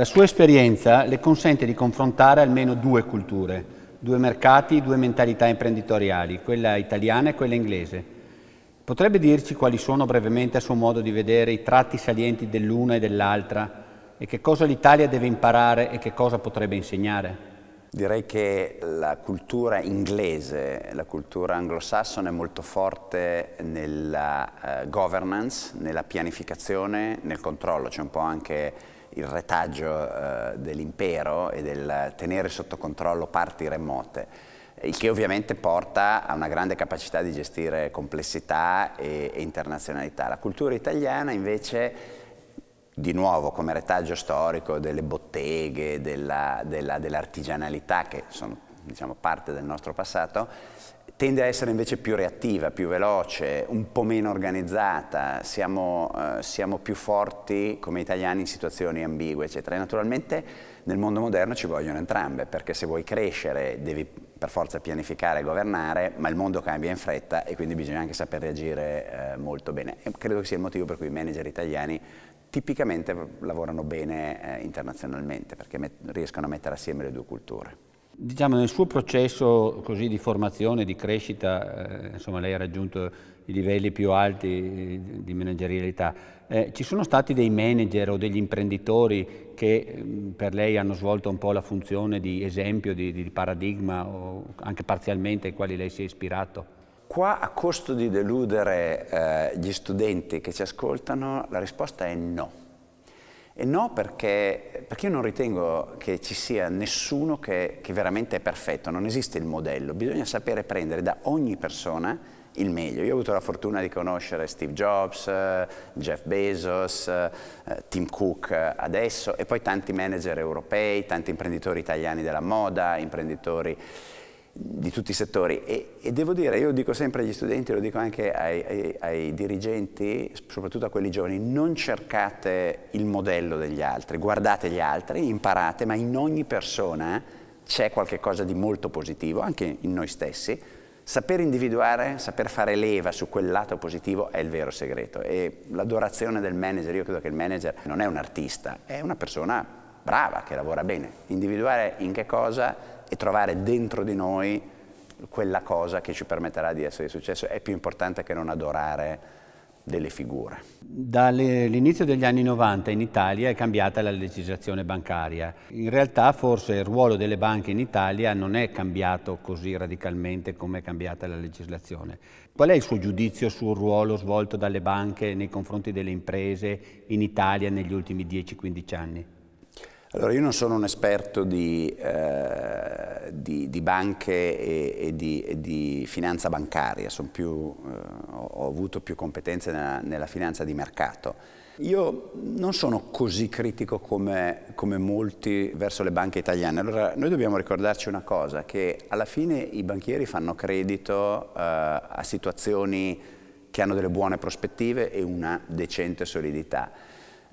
La sua esperienza le consente di confrontare almeno due culture, due mercati, due mentalità imprenditoriali, quella italiana e quella inglese. Potrebbe dirci quali sono brevemente a suo modo di vedere i tratti salienti dell'una e dell'altra e che cosa l'Italia deve imparare e che cosa potrebbe insegnare? Direi che la cultura inglese, la cultura anglosassone è molto forte nella uh, governance, nella pianificazione, nel controllo, c'è un po' anche il retaggio uh, dell'impero e del tenere sotto controllo parti remote, il che ovviamente porta a una grande capacità di gestire complessità e, e internazionalità. La cultura italiana invece di nuovo come retaggio storico delle botteghe, dell'artigianalità della, dell che sono diciamo, parte del nostro passato, tende a essere invece più reattiva, più veloce, un po' meno organizzata, siamo, eh, siamo più forti come italiani in situazioni ambigue, eccetera. E naturalmente nel mondo moderno ci vogliono entrambe, perché se vuoi crescere devi per forza pianificare e governare, ma il mondo cambia in fretta e quindi bisogna anche saper reagire eh, molto bene. E credo che sia il motivo per cui i manager italiani tipicamente lavorano bene eh, internazionalmente perché riescono a mettere assieme le due culture. Diciamo nel suo processo così di formazione, di crescita, eh, insomma lei ha raggiunto i livelli più alti di managerialità, eh, ci sono stati dei manager o degli imprenditori che mm, per lei hanno svolto un po' la funzione di esempio, di, di paradigma o anche parzialmente ai quali lei si è ispirato? Qua a costo di deludere eh, gli studenti che ci ascoltano, la risposta è no. E no perché, perché io non ritengo che ci sia nessuno che, che veramente è perfetto, non esiste il modello, bisogna sapere prendere da ogni persona il meglio. Io ho avuto la fortuna di conoscere Steve Jobs, Jeff Bezos, eh, Tim Cook adesso e poi tanti manager europei, tanti imprenditori italiani della moda, imprenditori di tutti i settori. E, e, devo dire, io dico sempre agli studenti, lo dico anche ai, ai, ai, dirigenti, soprattutto a quelli giovani, non cercate il modello degli altri, guardate gli altri, imparate, ma in ogni persona c'è qualcosa di molto positivo, anche in noi stessi. Saper individuare, saper fare leva su quel lato positivo è il vero segreto. E l'adorazione del manager, io credo che il manager non è un artista, è una persona brava che lavora bene, individuare in che cosa e trovare dentro di noi quella cosa che ci permetterà di essere di successo è più importante che non adorare delle figure. Dall'inizio degli anni 90 in Italia è cambiata la legislazione bancaria. In realtà forse il ruolo delle banche in Italia non è cambiato così radicalmente come è cambiata la legislazione. Qual è il suo giudizio sul ruolo svolto dalle banche nei confronti delle imprese in Italia negli ultimi 10-15 anni? Allora, io non sono un esperto di, eh, di, di banche e, e, di, e, di, finanza bancaria, più, eh, ho avuto più competenze nella, nella, finanza di mercato. Io non sono così critico come, come, molti verso le banche italiane. Allora, noi dobbiamo ricordarci una cosa, che alla fine i banchieri fanno credito eh, a situazioni che hanno delle buone prospettive e una decente solidità.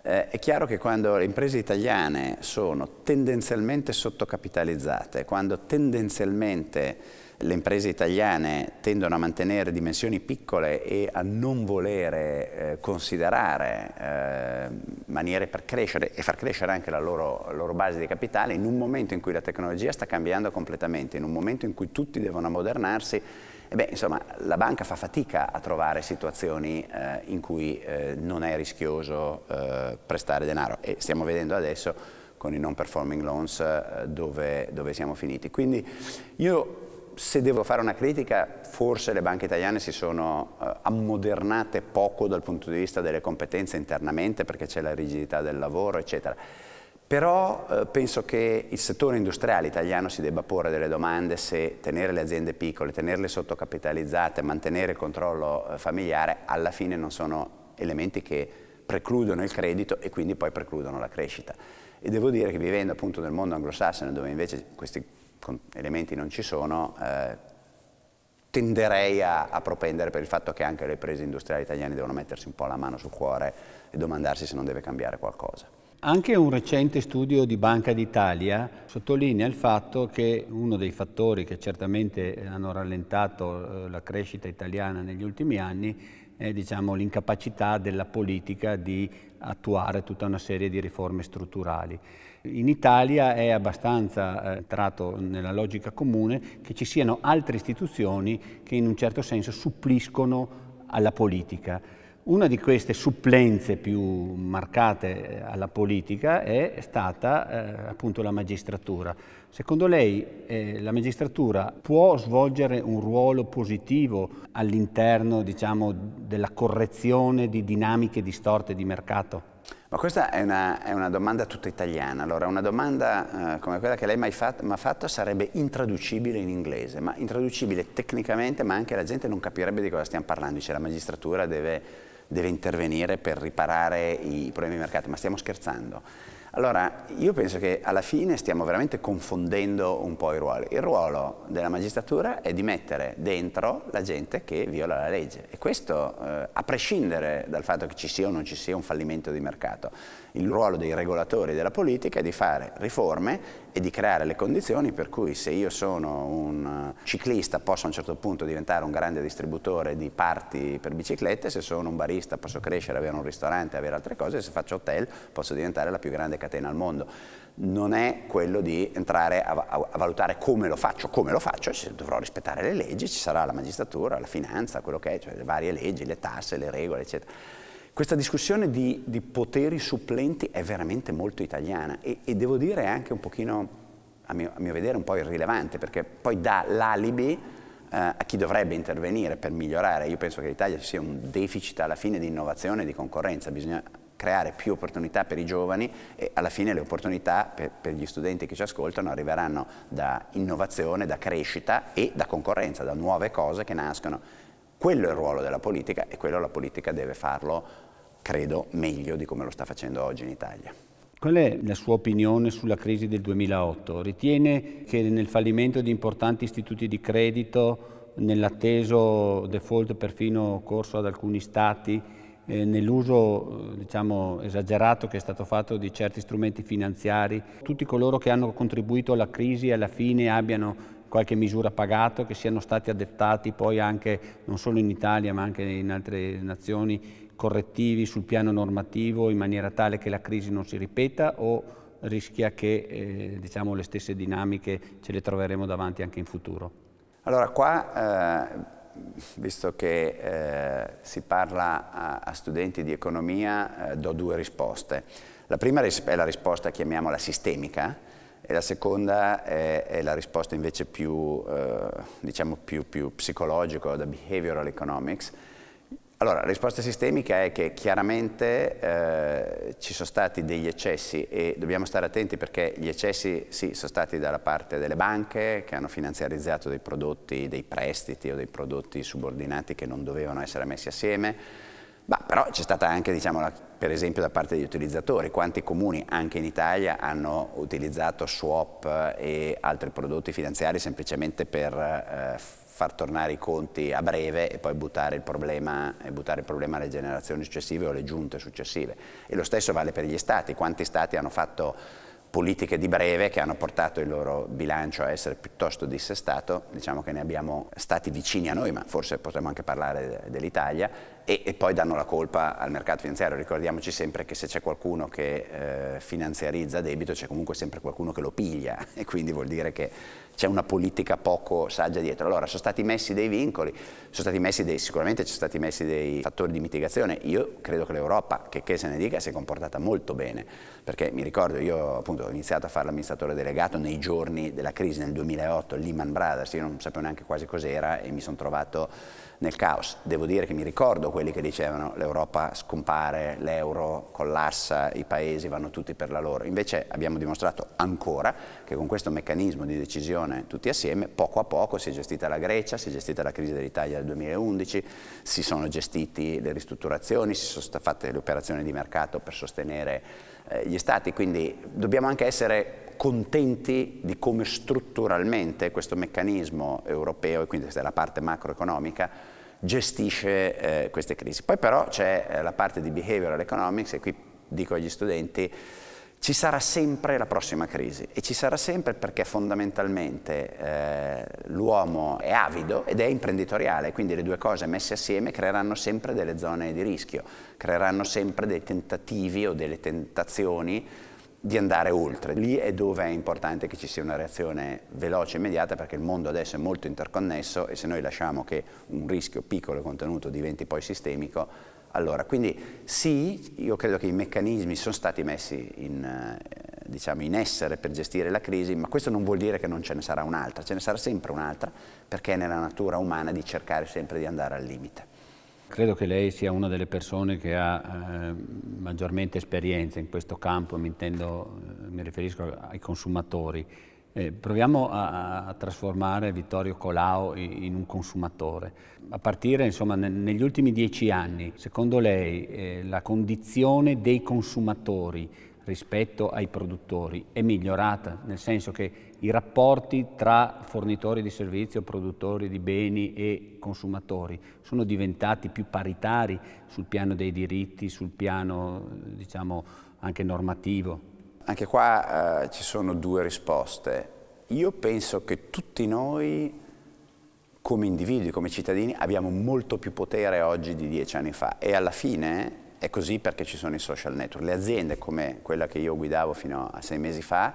Eh, è chiaro che quando le imprese italiane sono tendenzialmente sottocapitalizzate, quando tendenzialmente le imprese italiane tendono a mantenere dimensioni piccole e a non volere eh, considerare eh, maniere per crescere e far crescere anche la loro, la loro, base di capitale, in un momento in cui la tecnologia sta cambiando completamente, in un momento in cui tutti devono ammodernarsi, e beh, insomma, la banca fa fatica a trovare situazioni eh, in cui eh, non è rischioso eh, prestare denaro e stiamo vedendo adesso con i non performing loans eh, dove, dove siamo finiti. Quindi io se devo fare una critica, forse le banche italiane si sono uh, ammodernate poco dal punto di vista delle competenze internamente perché c'è la rigidità del lavoro, eccetera. Però eh, penso che il settore industriale italiano si debba porre delle domande se tenere le aziende piccole, tenerle sottocapitalizzate, mantenere il controllo eh, familiare, alla fine non sono elementi che precludono il credito e quindi poi precludono la crescita. E devo dire che vivendo appunto nel mondo anglosassone dove invece questi elementi non ci sono, eh, tenderei a, a, propendere per il fatto che anche le imprese industriali italiane devono mettersi un po' la mano sul cuore e domandarsi se non deve cambiare qualcosa. Anche un recente studio di Banca d'Italia sottolinea il fatto che uno dei fattori che certamente hanno rallentato eh, la crescita italiana negli ultimi anni è diciamo, l'incapacità della politica di attuare tutta una serie di riforme strutturali. In Italia è abbastanza eh, tratto nella logica comune che ci siano altre istituzioni che in un certo senso suppliscono alla politica. Una di queste supplenze più marcate alla politica è stata eh, appunto la magistratura. Secondo lei eh, la magistratura può svolgere un ruolo positivo all'interno diciamo, della correzione di dinamiche distorte di mercato? Ma questa è una, è una, domanda tutta italiana. Allora, una domanda eh, come quella che lei mi ha fatto, fatto sarebbe intraducibile in inglese, ma intraducibile tecnicamente, ma anche la gente non capirebbe di cosa stiamo parlando. Dice la magistratura deve, deve intervenire per riparare i problemi di mercato, ma stiamo scherzando. Allora, io penso che alla fine stiamo veramente confondendo un po' i ruoli. Il ruolo della magistratura è di mettere dentro la gente che viola la legge e questo eh, a prescindere dal fatto che ci sia o non ci sia un fallimento di mercato. Il ruolo dei regolatori della politica è di fare riforme e di creare le condizioni per cui se io sono un ciclista posso a un certo punto diventare un grande distributore di parti per biciclette, se sono un barista posso crescere, avere un ristorante, avere altre cose, se faccio hotel posso diventare la più grande catena al mondo. Non è quello di entrare a, a, a valutare come lo faccio, come lo faccio, dovrò rispettare le leggi, ci sarà la magistratura, la finanza, quello che è, cioè le varie leggi, le tasse, le regole, eccetera. Questa discussione di, di, poteri supplenti è veramente molto italiana e, e devo dire anche un pochino, a mio, a mio, vedere, un po' irrilevante, perché poi dà l'alibi eh, a chi dovrebbe intervenire per migliorare. Io penso che in Italia ci sia un deficit alla fine di innovazione e di concorrenza, bisogna creare più opportunità per i giovani e alla fine le opportunità per, per, gli studenti che ci ascoltano arriveranno da innovazione, da crescita e da concorrenza, da nuove cose che nascono. Quello è il ruolo della politica e quello la politica deve farlo credo, meglio di come lo sta facendo oggi in Italia. Qual è la sua opinione sulla crisi del 2008? Ritiene che nel fallimento di importanti istituti di credito, nell'atteso default perfino corso ad alcuni stati, eh, nell'uso diciamo, esagerato che è stato fatto di certi strumenti finanziari, tutti coloro che hanno contribuito alla crisi alla fine abbiano qualche misura pagato, che siano stati adettati poi anche non solo in Italia ma anche in altre nazioni correttivi sul piano normativo in maniera tale che la crisi non si ripeta o rischia che eh, diciamo, le stesse dinamiche ce le troveremo davanti anche in futuro? Allora qua, eh, visto che eh, si parla a, a, studenti di economia, eh, do due risposte. La prima è la risposta, chiamiamola sistemica, e la seconda è, è la risposta invece più, eh, diciamo più, più psicologica, da behavioral economics, allora, la risposta sistemica è che chiaramente eh, ci sono stati degli eccessi e dobbiamo stare attenti perché gli eccessi sì, sono stati dalla parte delle banche che hanno finanziarizzato dei prodotti, dei prestiti o dei prodotti subordinati che non dovevano essere messi assieme, ma però c'è stata anche, diciamo, la, per esempio, da parte degli utilizzatori. Quanti comuni, anche in Italia, hanno utilizzato swap e altri prodotti finanziari semplicemente per eh, far tornare i conti a breve e poi buttare il, problema, buttare il problema alle generazioni successive o alle giunte successive. E lo stesso vale per gli stati. Quanti stati hanno fatto politiche di breve che hanno portato il loro bilancio a essere piuttosto dissestato, diciamo che ne abbiamo stati vicini a noi, ma forse potremmo anche parlare dell'Italia, e, e, poi danno la colpa al mercato finanziario. Ricordiamoci sempre che se c'è qualcuno che eh, finanziarizza debito c'è comunque sempre qualcuno che lo piglia e quindi vuol dire che c'è una politica poco saggia dietro. Allora sono stati messi dei vincoli, messi dei, sicuramente ci sono stati messi dei fattori di mitigazione. Io credo che l'Europa, che, che se ne dica, si è comportata molto bene, perché mi ricordo, io appunto ho iniziato a fare l'amministratore delegato nei giorni della crisi nel 2008, Lehman Brothers, io non sapevo neanche quasi cos'era e mi sono trovato nel caos. Devo dire che mi ricordo quelli che dicevano l'Europa scompare, l'euro collassa, i paesi vanno tutti per la loro. Invece abbiamo dimostrato ancora che con questo meccanismo di decisione tutti assieme, poco a poco si è gestita la Grecia, si è gestita la crisi dell'Italia del 2011, si sono gestite le ristrutturazioni, si sono fatte le operazioni di mercato per sostenere eh, gli stati, quindi dobbiamo anche essere contenti di come strutturalmente questo meccanismo europeo, e quindi questa è la parte macroeconomica, gestisce eh, queste crisi. Poi però c'è eh, la parte di behavioral economics e qui dico agli studenti ci sarà sempre la prossima crisi e ci sarà sempre perché fondamentalmente eh, l'uomo è avido ed è imprenditoriale, quindi le due cose messe assieme creeranno sempre delle zone di rischio, creeranno sempre dei tentativi o delle tentazioni di andare oltre. Lì è dove è importante che ci sia una reazione veloce e immediata perché il mondo adesso è molto interconnesso e se noi lasciamo che un rischio piccolo e contenuto diventi poi sistemico, allora, quindi sì, io credo che i meccanismi sono stati messi in, eh, diciamo, in essere per gestire la crisi, ma questo non vuol dire che non ce ne sarà un'altra, ce ne sarà sempre un'altra perché è nella natura umana di cercare sempre di andare al limite. Credo che lei sia una delle persone che ha eh, maggiormente esperienza in questo campo, mi, intendo, eh, mi riferisco ai consumatori. Eh, proviamo a, a, trasformare Vittorio Colau in, in un consumatore. A partire insomma, ne, negli ultimi dieci anni, secondo lei eh, la condizione dei consumatori rispetto ai produttori è migliorata, nel senso che i rapporti tra fornitori di servizi o produttori di beni e consumatori sono diventati più paritari sul piano dei diritti, sul piano diciamo, anche normativo. Anche qua eh, ci sono due risposte. Io penso che tutti noi come individui, come cittadini, abbiamo molto più potere oggi di dieci anni fa e alla fine è così perché ci sono i social network. Le aziende come quella che io guidavo fino a sei mesi fa,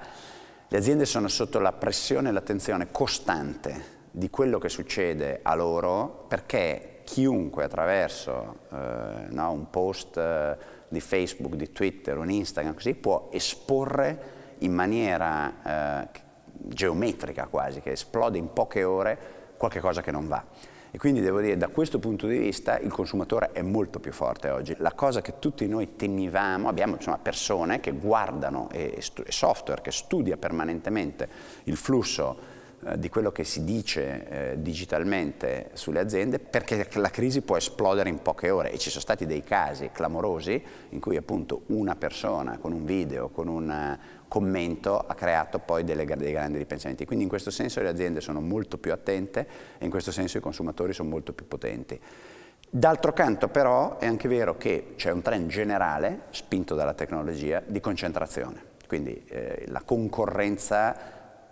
le aziende sono sotto la pressione e l'attenzione costante di quello che succede a loro perché chiunque attraverso eh, no, un post eh, di Facebook, di Twitter, un Instagram, così, può esporre in maniera eh, geometrica quasi, che esplode in poche ore qualche cosa che non va. E quindi devo dire, da questo punto di vista il consumatore è molto più forte oggi. La cosa che tutti noi temivamo, abbiamo insomma, persone che guardano e, e software che studia permanentemente il flusso eh, di quello che si dice eh, digitalmente sulle aziende perché la crisi può esplodere in poche ore e ci sono stati dei casi clamorosi in cui appunto una persona con un video, con un, commento ha creato poi delle, dei grandi ripensamenti. Quindi in questo senso le aziende sono molto più attente e in questo senso i consumatori sono molto più potenti. D'altro canto però è anche vero che c'è un trend generale, spinto dalla tecnologia, di concentrazione. Quindi eh, la concorrenza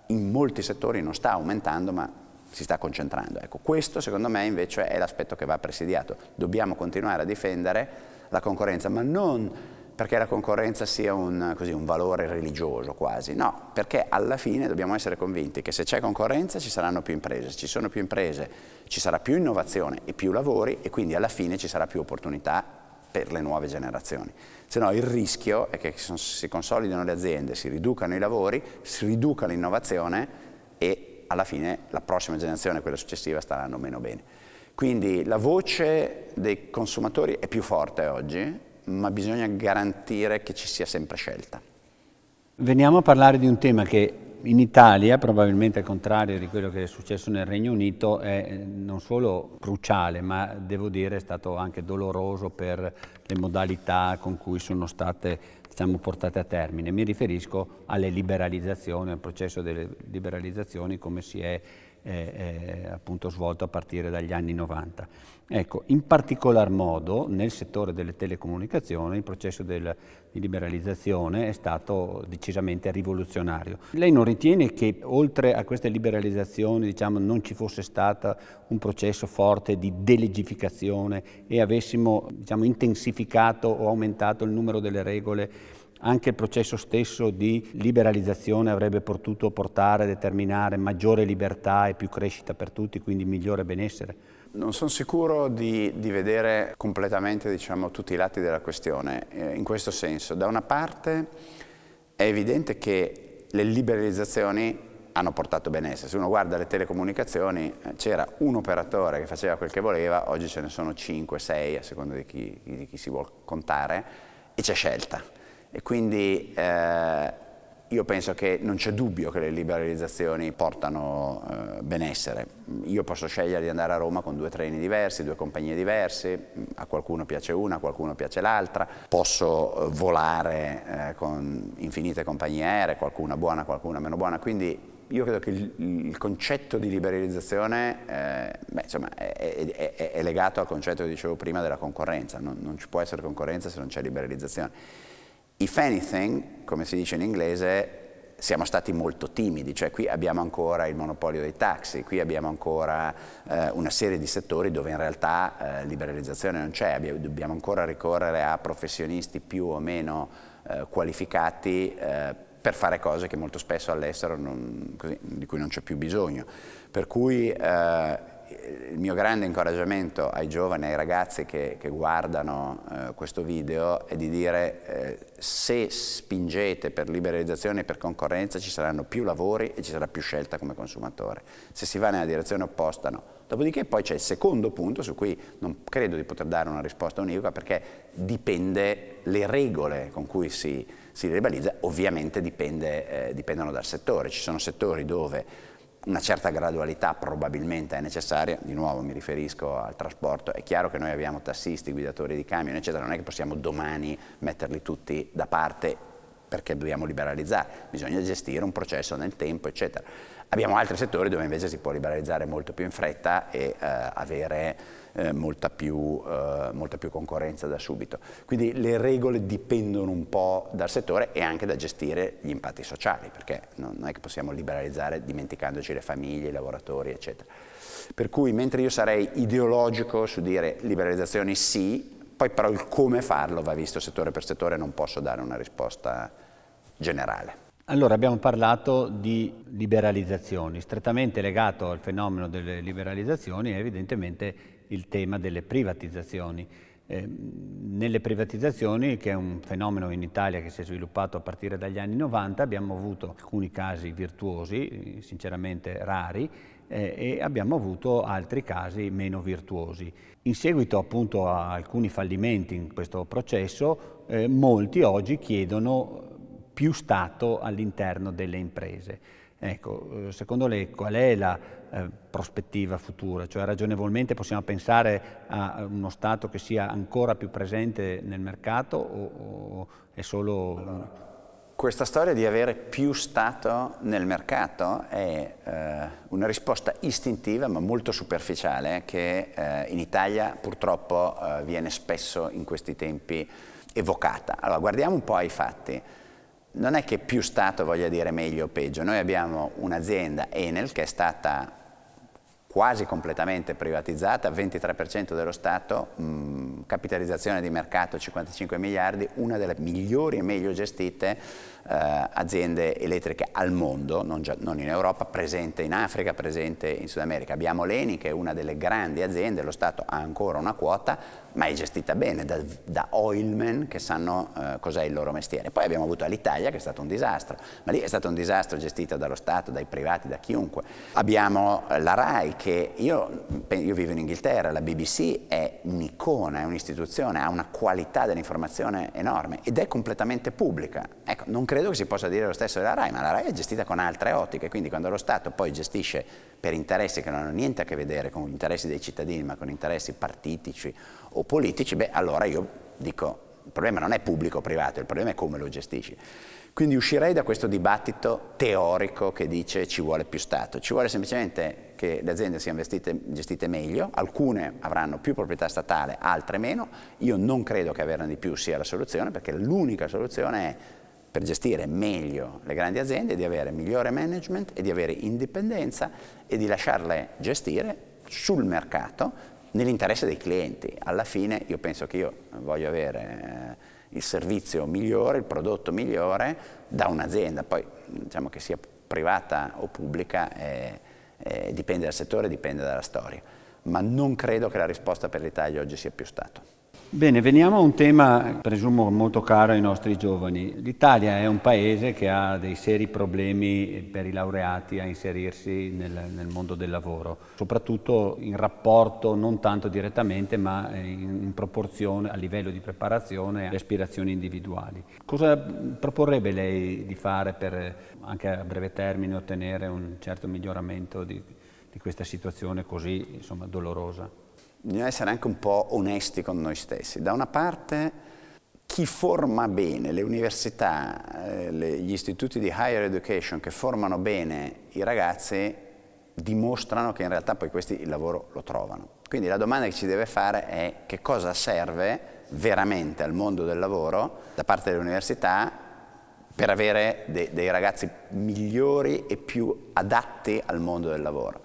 in molti settori non sta aumentando ma si sta concentrando. Ecco, questo secondo me invece è l'aspetto che va presidiato. Dobbiamo continuare a difendere la concorrenza, ma non perché la concorrenza sia un, così, un, valore religioso quasi, no, perché alla fine dobbiamo essere convinti che se c'è concorrenza ci saranno più imprese, se ci sono più imprese ci sarà più innovazione e più lavori e quindi alla fine ci sarà più opportunità per le nuove generazioni. Se no il rischio è che si consolidino le aziende, si riducano i lavori, si riduca l'innovazione e alla fine la prossima generazione e quella successiva staranno meno bene. Quindi la voce dei consumatori è più forte oggi, ma bisogna garantire che ci sia sempre scelta. Veniamo a parlare di un tema che in Italia, probabilmente al contrario di quello che è successo nel Regno Unito, è non solo cruciale, ma devo dire è stato anche doloroso per le modalità con cui sono state diciamo, portate a termine. Mi riferisco alle liberalizzazioni, al processo delle liberalizzazioni come si è eh, appunto svolto a partire dagli anni 90. Ecco, in particolar modo nel settore delle telecomunicazioni il processo del, di liberalizzazione è stato decisamente rivoluzionario. Lei non ritiene che oltre a queste liberalizzazioni diciamo, non ci fosse stato un processo forte di delegificazione e avessimo diciamo, intensificato o aumentato il numero delle regole anche il processo stesso di liberalizzazione avrebbe potuto portare a determinare maggiore libertà e più crescita per tutti, quindi migliore benessere? Non sono sicuro di, di vedere completamente diciamo, tutti i lati della questione, eh, in questo senso. Da una parte è evidente che le liberalizzazioni hanno portato benessere. Se uno guarda le telecomunicazioni eh, c'era un operatore che faceva quel che voleva, oggi ce ne sono 5, 6 a seconda di chi, di chi si vuole contare e c'è scelta. E quindi eh, io penso che non c'è dubbio che le liberalizzazioni portano eh, benessere. Io posso scegliere di andare a Roma con due treni diversi, due compagnie diverse, a qualcuno piace una, a qualcuno piace l'altra, posso eh, volare eh, con infinite compagnie aeree, qualcuna buona, qualcuna meno buona, quindi io credo che il, il concetto di liberalizzazione eh, beh, insomma, è, è, è, legato al concetto che dicevo prima della concorrenza, non, non ci può essere concorrenza se non c'è liberalizzazione. If anything, come si dice in inglese, siamo stati molto timidi, cioè qui abbiamo ancora il monopolio dei taxi, qui abbiamo ancora eh, una serie di settori dove in realtà eh, liberalizzazione non c'è, dobbiamo ancora ricorrere a professionisti più o meno eh, qualificati eh, per fare cose che molto spesso all'estero di cui non c'è più bisogno. Per cui eh, il mio grande incoraggiamento ai giovani, ai ragazzi che, che guardano eh, questo video è di dire eh, se spingete per liberalizzazione e per concorrenza ci saranno più lavori e ci sarà più scelta come consumatore. Se si va nella direzione opposta no. Dopodiché poi c'è il secondo punto su cui non credo di poter dare una risposta univoca perché dipende le regole con cui si, si liberalizza, ovviamente dipende, eh, dipendono dal settore. Ci sono settori dove una certa gradualità probabilmente è necessaria, di nuovo mi riferisco al trasporto, è chiaro che noi abbiamo tassisti, guidatori di camion, eccetera, non è che possiamo domani metterli tutti da parte perché dobbiamo liberalizzare, bisogna gestire un processo nel tempo, eccetera. Abbiamo altri settori dove invece si può liberalizzare molto più in fretta e eh, avere eh, molta, più, eh, molta, più, concorrenza da subito. Quindi le regole dipendono un po' dal settore e anche da gestire gli impatti sociali, perché non, non è che possiamo liberalizzare dimenticandoci le famiglie, i lavoratori, eccetera. Per cui mentre io sarei ideologico su dire liberalizzazioni sì, poi però il come farlo va visto settore per settore, non posso dare una risposta generale. Allora abbiamo parlato di liberalizzazioni, strettamente legato al fenomeno delle liberalizzazioni è evidentemente il tema delle privatizzazioni. Eh, nelle privatizzazioni, che è un fenomeno in Italia che si è sviluppato a partire dagli anni 90, abbiamo avuto alcuni casi virtuosi, sinceramente rari, eh, e abbiamo avuto altri casi meno virtuosi. In seguito appunto a alcuni fallimenti in questo processo, eh, molti oggi chiedono più Stato all'interno delle imprese. Ecco, eh, secondo lei qual è la eh, prospettiva futura? Cioè ragionevolmente possiamo pensare a uno Stato che sia ancora più presente nel mercato o, o è solo... Allora, questa storia di avere più Stato nel mercato è eh, una risposta istintiva ma molto superficiale che eh, in Italia purtroppo eh, viene spesso in questi tempi evocata. Allora guardiamo un po' ai fatti non è che più Stato voglia dire meglio o peggio, noi abbiamo un'azienda Enel che è stata quasi completamente privatizzata, 23% dello Stato, mh, capitalizzazione di mercato 55 miliardi, una delle migliori e meglio gestite aziende elettriche al mondo, non, già, non, in Europa, presente in Africa, presente in Sud America. Abbiamo l'Eni che è una delle grandi aziende, lo Stato ha ancora una quota, ma è gestita bene da, da oilmen che sanno eh, cos'è il loro mestiere. Poi abbiamo avuto l'Italia che è stato un disastro, ma lì è stato un disastro gestito dallo Stato, dai privati, da chiunque. Abbiamo la RAI che io, io vivo in Inghilterra, la BBC è un'icona, è un'istituzione, ha una qualità dell'informazione enorme ed è completamente pubblica. Ecco, non credo che si possa dire lo stesso della RAI, ma la RAI è gestita con altre ottiche, quindi quando lo Stato poi gestisce per interessi che non hanno niente a che vedere con gli interessi dei cittadini, ma con interessi partitici o politici, beh allora io dico il problema non è pubblico o privato, il problema è come lo gestisci. Quindi uscirei da questo dibattito teorico che dice ci vuole più Stato, ci vuole semplicemente che le aziende siano vestite, gestite meglio, alcune avranno più proprietà statale, altre meno, io non credo che averne di più sia la soluzione perché l'unica soluzione è per gestire meglio le grandi aziende di avere migliore management e di avere indipendenza e di lasciarle gestire sul mercato nell'interesse dei clienti. Alla fine io penso che io voglio avere eh, il servizio migliore, il prodotto migliore da un'azienda, poi diciamo che sia privata o pubblica eh, eh, dipende dal settore, dipende dalla storia, ma non credo che la risposta per l'Italia oggi sia più Stato. Bene, veniamo a un tema presumo molto caro ai nostri giovani. L'Italia è un paese che ha dei seri problemi per i laureati a inserirsi nel, nel mondo del lavoro, soprattutto in rapporto non tanto direttamente ma in, in proporzione a livello di preparazione alle aspirazioni individuali. Cosa proporrebbe lei di fare per anche a breve termine ottenere un certo miglioramento di, di questa situazione così insomma, dolorosa? Bisogna essere anche un po' onesti con noi stessi. Da una parte chi forma bene, le università, eh, le, gli istituti di higher education che formano bene i ragazzi dimostrano che in realtà poi questi il lavoro lo trovano. Quindi la domanda che ci deve fare è che cosa serve veramente al mondo del lavoro da parte delle università per avere de dei ragazzi migliori e più adatti al mondo del lavoro.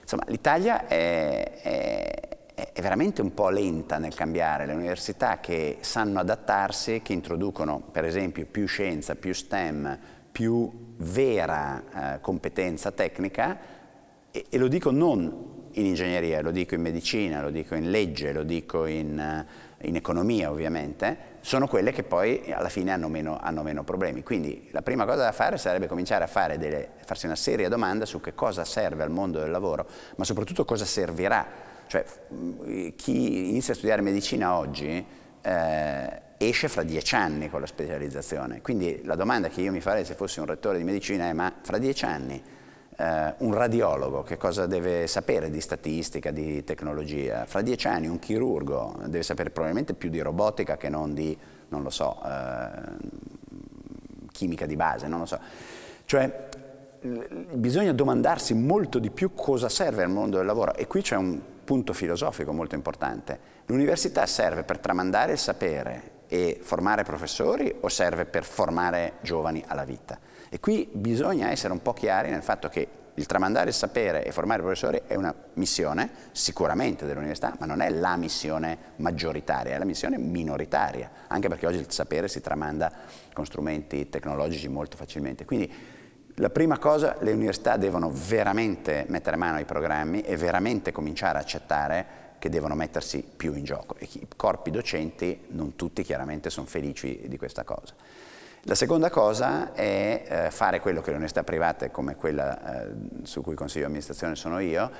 Insomma, l'Italia è, è, è, veramente un po' lenta nel cambiare. Le università che sanno adattarsi, che introducono per esempio più scienza, più STEM, più vera eh, competenza tecnica, e, e, lo dico non in ingegneria, lo dico in medicina, lo dico in legge, lo dico in, eh, in economia ovviamente, sono quelle che poi alla fine hanno meno, hanno meno, problemi. Quindi la prima cosa da fare sarebbe cominciare a fare delle, farsi una seria domanda su che cosa serve al mondo del lavoro, ma soprattutto cosa servirà. Cioè chi inizia a studiare medicina oggi eh, esce fra dieci anni con la specializzazione. Quindi la domanda che io mi farei se fossi un rettore di medicina è ma fra dieci anni eh, un radiologo che cosa deve sapere di statistica, di tecnologia? Fra dieci anni un chirurgo deve sapere probabilmente più di robotica che non di, non lo so, eh, chimica di base, non lo so. Cioè bisogna domandarsi molto di più cosa serve al mondo del lavoro e qui c'è un punto filosofico molto importante. L'università serve per tramandare il sapere e formare professori o serve per formare giovani alla vita? E qui bisogna essere un po' chiari nel fatto che il tramandare il sapere e formare professori è una missione sicuramente dell'università, ma non è la missione maggioritaria, è la missione minoritaria, anche perché oggi il sapere si tramanda con strumenti tecnologici molto facilmente. Quindi la prima cosa, le università devono veramente mettere mano ai programmi e veramente cominciare a accettare che devono mettersi più in gioco. E i corpi docenti, non tutti chiaramente, sono felici di questa cosa. La seconda cosa è eh, fare quello che le università private, come quella eh, su cui consiglio di amministrazione sono io,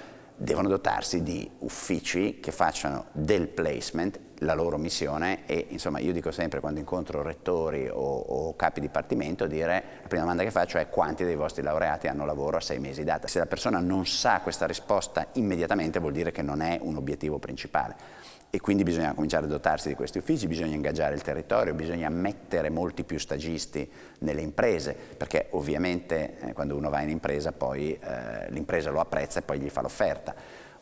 devono dotarsi di uffici che facciano del placement la loro missione e insomma io dico sempre quando incontro rettori o, o capi dipartimento dire la prima domanda che faccio è quanti dei vostri laureati hanno lavoro a sei mesi data. Se la persona non sa questa risposta immediatamente vuol dire che non è un obiettivo principale e quindi bisogna cominciare a dotarsi di questi uffici, bisogna ingaggiare il territorio, bisogna mettere molti più stagisti nelle imprese, perché ovviamente eh, quando uno va in impresa poi eh, l'impresa lo apprezza e poi gli fa l'offerta.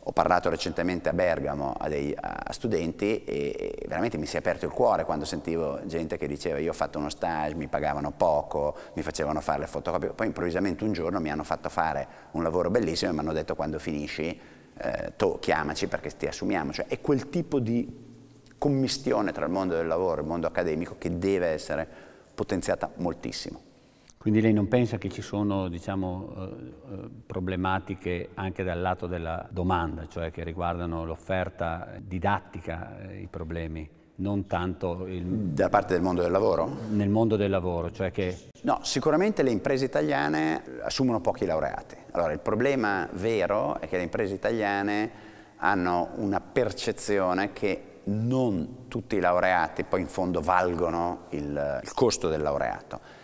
Ho parlato recentemente a Bergamo a, dei, a studenti e, e veramente mi si è aperto il cuore quando sentivo gente che diceva io ho fatto uno stage, mi pagavano poco, mi facevano fare le fotocopie, poi improvvisamente un giorno mi hanno fatto fare un lavoro bellissimo e mi hanno detto quando finisci eh, to, chiamaci perché ti assumiamo, cioè è quel tipo di commistione tra il mondo del lavoro e il mondo accademico che deve essere potenziata moltissimo. Quindi lei non pensa che ci sono diciamo, eh, eh problematiche anche dal lato della domanda, cioè che riguardano l'offerta didattica, eh, i problemi? Non tanto... Il... Da parte del mondo del lavoro? Nel mondo del lavoro, cioè che... No, sicuramente le imprese italiane assumono pochi laureati. Allora, il problema vero è che le imprese italiane hanno una percezione che non tutti i laureati poi in fondo valgono il, il costo del laureato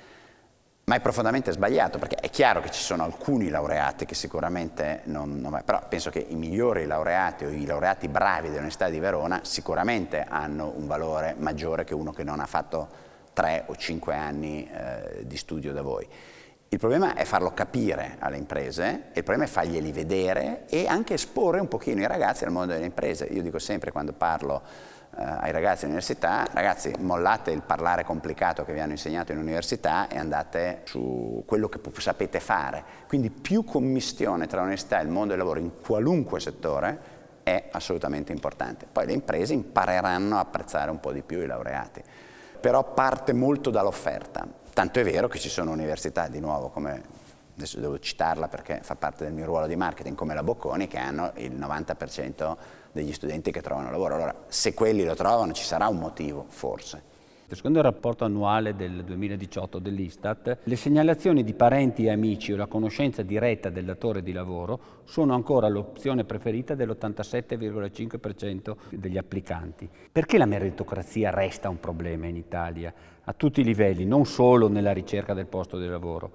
ma è profondamente sbagliato perché è chiaro che ci sono alcuni laureati che sicuramente non, non però penso che i migliori laureati o i laureati bravi dell'Università di Verona sicuramente hanno un valore maggiore che uno che non ha fatto tre o cinque anni eh, di studio da voi. Il problema è farlo capire alle imprese, il problema è farglieli vedere e anche esporre un pochino i ragazzi al mondo delle imprese. Io dico sempre quando parlo ai ragazzi all'università, ragazzi mollate il parlare complicato che vi hanno insegnato in università e andate su quello che sapete fare. Quindi più commistione tra l'università e il mondo del lavoro in qualunque settore è assolutamente importante. Poi le imprese impareranno a apprezzare un po' di più i laureati. Però parte molto dall'offerta. Tanto è vero che ci sono università, di nuovo, come adesso devo citarla perché fa parte del mio ruolo di marketing, come la Bocconi, che hanno il 90% degli studenti che trovano lavoro. Allora, se quelli lo trovano ci sarà un motivo, forse. Secondo il rapporto annuale del 2018 dell'Istat, le segnalazioni di parenti e amici o la conoscenza diretta del datore di lavoro sono ancora l'opzione preferita dell'87,5% degli applicanti. Perché la meritocrazia resta un problema in Italia a tutti i livelli, non solo nella ricerca del posto di lavoro?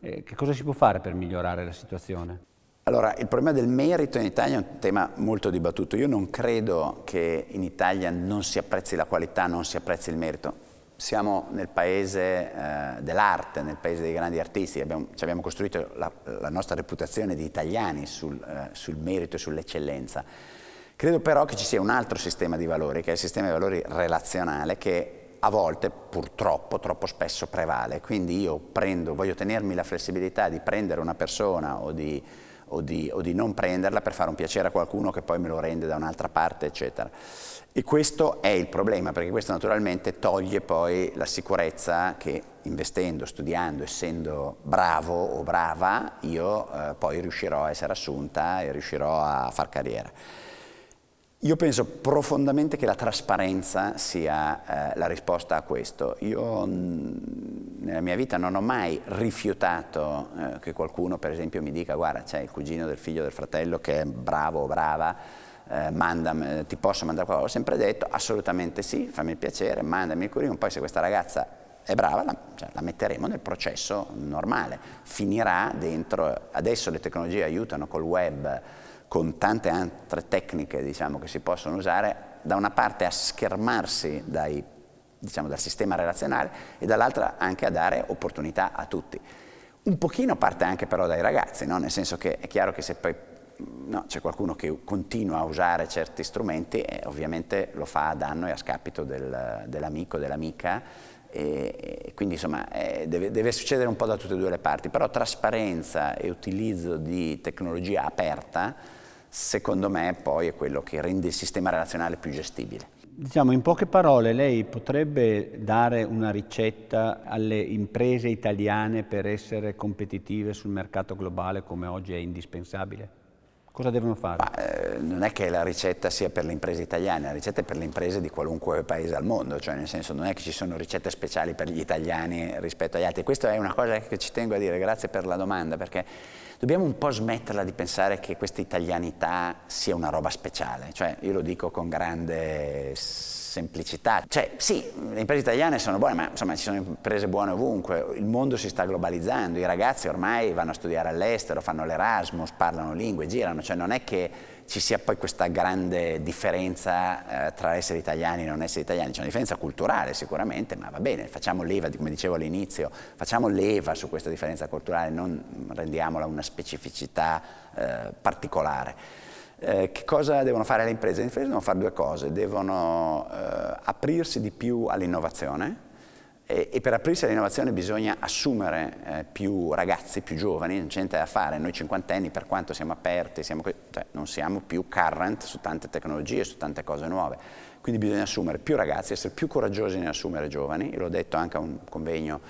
Eh, che cosa si può fare per migliorare la situazione? Allora, il problema del merito in Italia è un tema molto dibattuto. Io non credo che in Italia non si apprezzi la qualità, non si apprezzi il merito. Siamo nel paese eh, dell'arte, nel paese dei grandi artisti, abbiamo, abbiamo costruito la, la, nostra reputazione di italiani sul, eh, sul merito e sull'eccellenza. Credo però che ci sia un altro sistema di valori, che è il sistema di valori relazionale, che a volte purtroppo troppo spesso prevale, quindi io prendo, voglio tenermi la flessibilità di prendere una persona o di, o di, o di non prenderla per fare un piacere a qualcuno che poi me lo rende da un'altra parte, eccetera. E questo è il problema, perché questo naturalmente toglie poi la sicurezza che investendo, studiando, essendo bravo o brava, io eh, poi riuscirò a essere assunta e riuscirò a far carriera. Io penso profondamente che la trasparenza sia eh, la risposta a questo. Io mh, nella mia vita non ho mai rifiutato eh, che qualcuno, per esempio, mi dica guarda c'è il cugino del figlio del fratello che è bravo o brava, eh, mandami, ti posso mandare qualcosa? Ho sempre detto assolutamente sì, fammi il piacere, mandami il curriculum, poi se questa ragazza è brava la, cioè, la, metteremo nel processo normale, finirà dentro, adesso le tecnologie aiutano col web, con tante altre tecniche diciamo, che si possono usare, da una parte a schermarsi dai, diciamo, dal sistema relazionale e dall'altra anche a dare opportunità a tutti. Un pochino parte anche però dai ragazzi, no? nel senso che è chiaro che se poi no, c'è qualcuno che continua a usare certi strumenti e ovviamente lo fa a danno e a scapito del, dell'amico, dell'amica e, quindi insomma eh, deve, deve, succedere un po' da tutte e due le parti, però trasparenza e utilizzo di tecnologia aperta secondo me poi è quello che rende il sistema relazionale più gestibile. Diciamo in poche parole lei potrebbe dare una ricetta alle imprese italiane per essere competitive sul mercato globale come oggi è indispensabile? Cosa devono fare? Ma, eh, non è che la ricetta sia per le imprese italiane, la ricetta è per le imprese di qualunque paese al mondo, cioè nel senso non è che ci sono ricette speciali per gli italiani rispetto agli altri. Questa è una cosa che ci tengo a dire, grazie per la domanda, perché dobbiamo un po' smetterla di pensare che questa italianità sia una roba speciale, cioè io lo dico con grande semplicità. Cioè, sì, le imprese italiane sono buone, ma insomma ci sono imprese buone ovunque, il mondo si sta globalizzando, i ragazzi ormai vanno a studiare all'estero, fanno l'Erasmus, parlano lingue, girano, cioè non è che ci sia poi questa grande differenza eh, tra essere italiani e non essere italiani, c'è una differenza culturale sicuramente, ma va bene, facciamo leva, come dicevo all'inizio, facciamo leva su questa differenza culturale, non rendiamola una specificità eh, particolare. Eh, che cosa devono fare le imprese? Le imprese devono fare due cose, devono eh, aprirsi di più all'innovazione e, e, per aprirsi all'innovazione bisogna assumere eh, più ragazzi, più giovani, non c'è niente da fare, noi cinquantenni per quanto siamo aperti, siamo, cioè, non siamo più current su tante tecnologie, su tante cose nuove, quindi bisogna assumere più ragazzi, essere più coraggiosi nell'assumere giovani, io l'ho detto anche a un convegno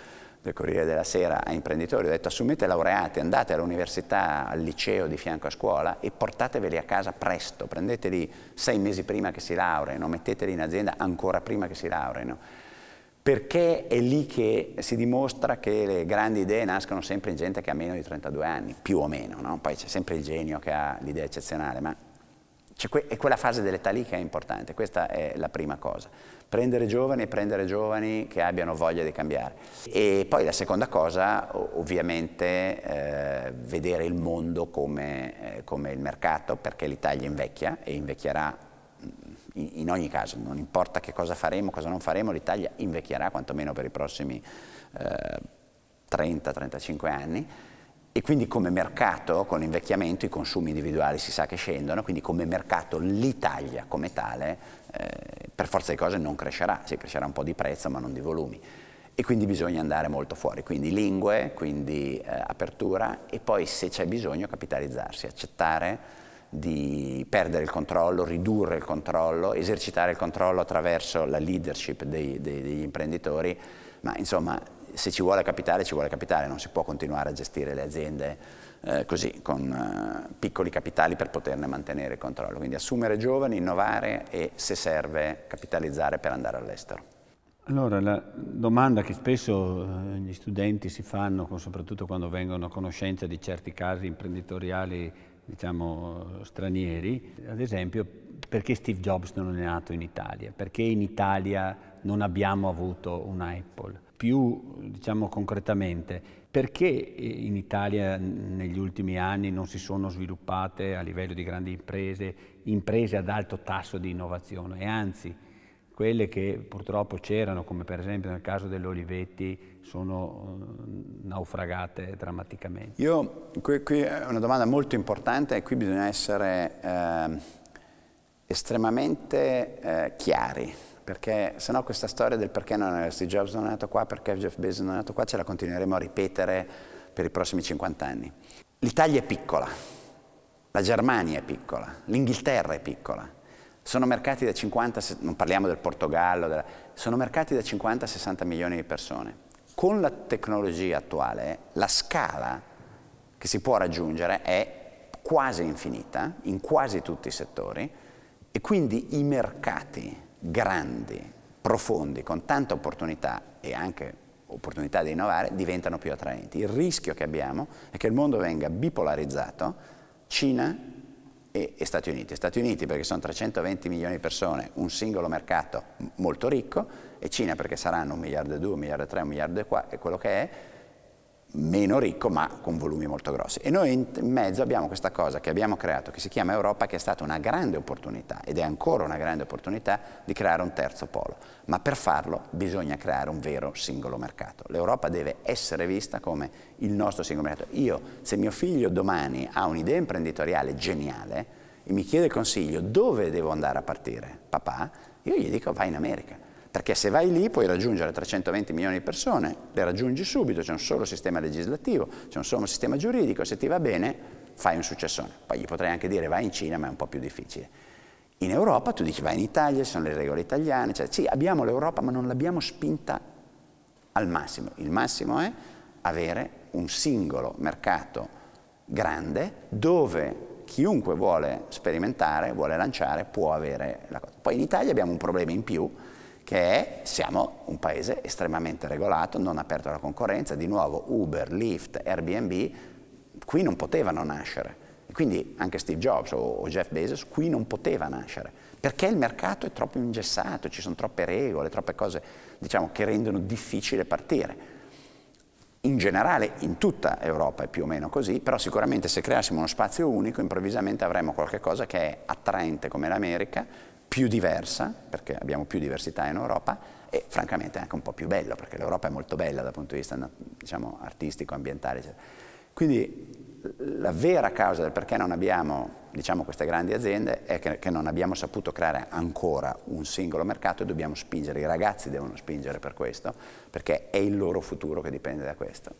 del Corriere della Sera a imprenditori, ho detto assumete laureati, andate all'università, al liceo di fianco a scuola e portateveli a casa presto, prendeteli sei mesi prima che si laureino, metteteli in azienda ancora prima che si laureino, perché è lì che si dimostra che le grandi idee nascono sempre in gente che ha meno di 32 anni, più o meno, no? poi c'è sempre il genio che ha l'idea eccezionale, ma è quella fase dell'età lì che è importante, questa è la prima cosa prendere giovani e prendere giovani che abbiano voglia di cambiare. E poi la seconda cosa, ovviamente, eh, vedere il mondo come, eh, come il mercato, perché l'Italia invecchia e invecchierà in ogni caso, non importa che cosa faremo, cosa non faremo, l'Italia invecchierà quantomeno per i prossimi eh, 30-35 anni. E quindi come mercato, con l'invecchiamento, i consumi individuali si sa che scendono, quindi come mercato l'Italia come tale, eh, per forza di cose non crescerà, sì, crescerà un po' di prezzo ma non di volumi. E quindi bisogna andare molto fuori, quindi lingue, quindi eh, apertura e poi se c'è bisogno capitalizzarsi, accettare di perdere il controllo, ridurre il controllo, esercitare il controllo attraverso la leadership dei, dei, degli imprenditori, ma insomma se ci vuole capitale, ci vuole capitale, non si può continuare a gestire le aziende eh, così, con eh, piccoli capitali per poterne mantenere il controllo. Quindi assumere giovani, innovare e, se serve, capitalizzare per andare all'estero. Allora, la domanda che spesso eh, gli studenti si fanno, soprattutto quando vengono a conoscenza di certi casi imprenditoriali, diciamo, stranieri, ad esempio, perché Steve Jobs non è nato in Italia? Perché in Italia non abbiamo avuto un Apple? più diciamo, concretamente, perché in Italia negli ultimi anni non si sono sviluppate a livello di grandi imprese imprese ad alto tasso di innovazione e anzi quelle che purtroppo c'erano, come per esempio nel caso dell'Olivetti, sono eh, naufragate drammaticamente? Io, qui, qui, è una domanda molto importante e qui bisogna essere eh, estremamente eh, chiari perché se no questa storia del perché non, Steve Jobs non è nato qua, perché Jeff Bezos non è nato qua, ce la continueremo a ripetere per i prossimi 50 anni. L'Italia è piccola, la Germania è piccola, l'Inghilterra è piccola, sono mercati da 50, non parliamo del Portogallo, sono mercati da 50-60 milioni di persone. Con la tecnologia attuale la scala che si può raggiungere è quasi infinita in quasi tutti i settori e quindi i mercati grandi, profondi, con tanta opportunità e anche opportunità di innovare, diventano più attraenti. Il rischio che abbiamo è che il mondo venga bipolarizzato, Cina e, e Stati Uniti. Stati Uniti perché sono 320 milioni di persone, un singolo mercato molto ricco, e Cina perché saranno un miliardo e due, un miliardo e tre, un miliardo e qua, è quello che è, meno ricco ma con volumi molto grossi. E noi in mezzo abbiamo questa cosa che abbiamo creato che si chiama Europa che è stata una grande opportunità ed è ancora una grande opportunità di creare un terzo polo, ma per farlo bisogna creare un vero singolo mercato. L'Europa deve essere vista come il nostro singolo mercato. Io, se mio figlio domani ha un'idea imprenditoriale geniale e mi chiede consiglio dove devo andare a partire, papà, io gli dico vai in America perché se vai lì puoi raggiungere 320 milioni di persone, le raggiungi subito, c'è un solo sistema legislativo, c'è un solo sistema giuridico, se ti va bene fai un successone. Poi gli potrei anche dire vai in Cina, ma è un po' più difficile. In Europa tu dici vai in Italia, ci sono le regole italiane, cioè, sì abbiamo l'Europa ma non l'abbiamo spinta al massimo. Il massimo è avere un singolo mercato grande dove chiunque vuole sperimentare, vuole lanciare, può avere la cosa. Poi in Italia abbiamo un problema in più, che è siamo un paese estremamente regolato, non aperto alla concorrenza, di nuovo Uber, Lyft, Airbnb, qui non potevano nascere. Quindi anche Steve Jobs o Jeff Bezos qui non poteva nascere, perché il mercato è troppo ingessato, ci sono troppe regole, troppe cose diciamo, che rendono difficile partire. In generale in tutta Europa è più o meno così, però sicuramente se creassimo uno spazio unico improvvisamente avremmo qualcosa che è attraente come l'America, più diversa, perché abbiamo più diversità in Europa, e francamente anche un po' più bello, perché l'Europa è molto bella dal punto di vista diciamo, artistico, ambientale. Eccetera. Quindi la vera causa del perché non abbiamo diciamo, queste grandi aziende è che, che, non abbiamo saputo creare ancora un singolo mercato e dobbiamo spingere, i ragazzi devono spingere per questo, perché è il loro futuro che dipende da questo.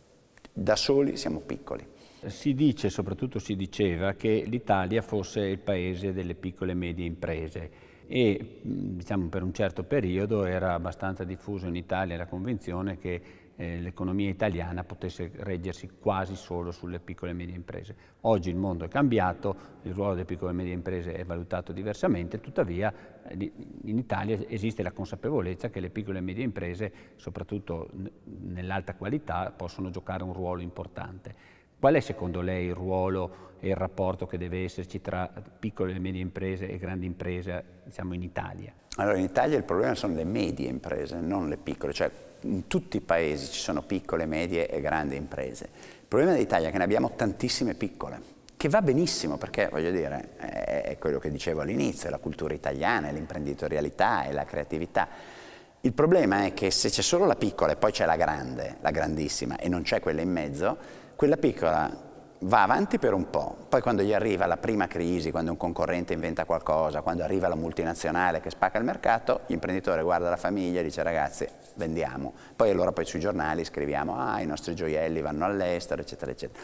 Da soli siamo piccoli. Si dice, soprattutto si diceva, che l'Italia fosse il paese delle piccole e medie imprese e diciamo, per un certo periodo era abbastanza diffuso in Italia la convinzione che eh, l'economia italiana potesse reggersi quasi solo sulle piccole e medie imprese. Oggi il mondo è cambiato, il ruolo delle piccole e medie imprese è valutato diversamente, tuttavia eh, in Italia esiste la consapevolezza che le piccole e medie imprese, soprattutto nell'alta qualità, possono giocare un ruolo importante. Qual è secondo lei il ruolo e il rapporto che deve esserci tra piccole e medie imprese e grandi imprese diciamo, in Italia? Allora in Italia il problema sono le medie imprese, non le piccole, cioè in tutti i paesi ci sono piccole, medie e grandi imprese. Il problema dell'Italia è che ne abbiamo tantissime piccole, che va benissimo perché, voglio dire, è quello che dicevo all'inizio, è la cultura italiana, è l'imprenditorialità, è la creatività. Il problema è che se c'è solo la piccola e poi c'è la grande, la grandissima, e non c'è quella in mezzo, quella piccola va avanti per un po', poi quando gli arriva la prima crisi, quando un concorrente inventa qualcosa, quando arriva la multinazionale che spacca il mercato, l'imprenditore guarda la famiglia e dice ragazzi vendiamo, poi allora poi sui giornali scriviamo ah i nostri gioielli vanno all'estero eccetera eccetera.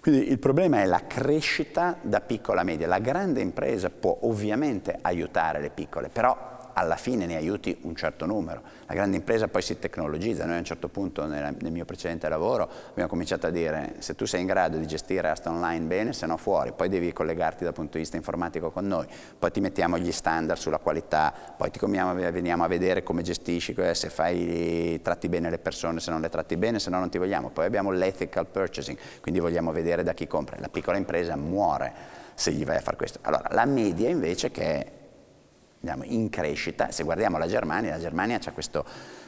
Quindi il problema è la crescita da piccola a media, la grande impresa può ovviamente aiutare le piccole, però alla fine ne aiuti un certo numero. La grande impresa poi si tecnologizza, noi a un certo punto nel, nel mio precedente lavoro abbiamo cominciato a dire se tu sei in grado di gestire Asta Online bene, se no fuori, poi devi collegarti dal punto di vista informatico con noi, poi ti mettiamo gli standard sulla qualità, poi ti veniamo a vedere come gestisci, se fai, tratti bene le persone, se non le tratti bene, se no non ti vogliamo. Poi abbiamo l'ethical purchasing, quindi vogliamo vedere da chi compra. La piccola impresa muore se gli vai a fare questo. Allora, la media invece che è diciamo, in crescita. Se guardiamo la Germania, la Germania ha questo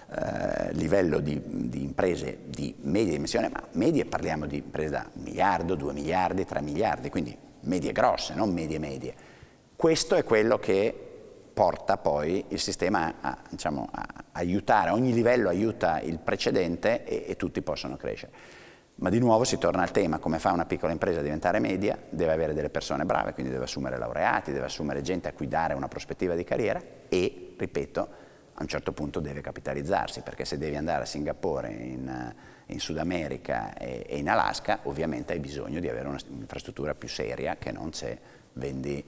eh, livello di, di, imprese di media dimensione, ma medie parliamo di imprese da miliardo, due miliardi, tre miliardi, quindi medie grosse, non medie medie. Questo è quello che porta poi il sistema a, diciamo, a aiutare, ogni livello aiuta il precedente e, e tutti possono crescere. Ma di nuovo si torna al tema, come fa una piccola impresa a diventare media? Deve avere delle persone brave, quindi deve assumere laureati, deve assumere gente a cui dare una prospettiva di carriera e, ripeto, a un certo punto deve capitalizzarsi, perché se devi andare a Singapore, in, in Sud America e, e, in Alaska, ovviamente hai bisogno di avere un'infrastruttura più seria che non se vendi